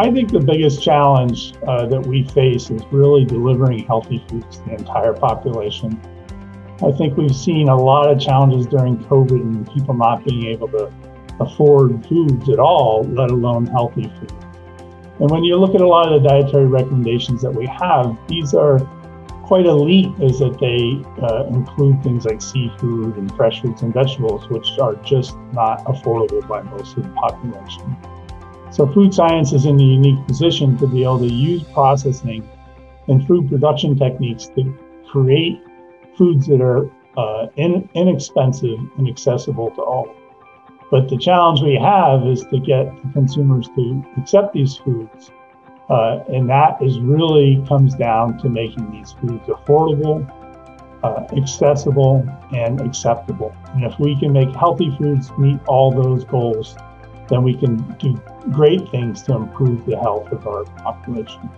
I think the biggest challenge uh, that we face is really delivering healthy foods to the entire population. I think we've seen a lot of challenges during COVID and people not being able to afford foods at all, let alone healthy food. And when you look at a lot of the dietary recommendations that we have, these are quite elite is that they uh, include things like seafood and fresh fruits and vegetables, which are just not affordable by most of the population. So food science is in a unique position to be able to use processing and food production techniques to create foods that are uh, in, inexpensive and accessible to all. But the challenge we have is to get the consumers to accept these foods. Uh, and that is really comes down to making these foods affordable, uh, accessible, and acceptable. And if we can make healthy foods meet all those goals, then we can do great things to improve the health of our population.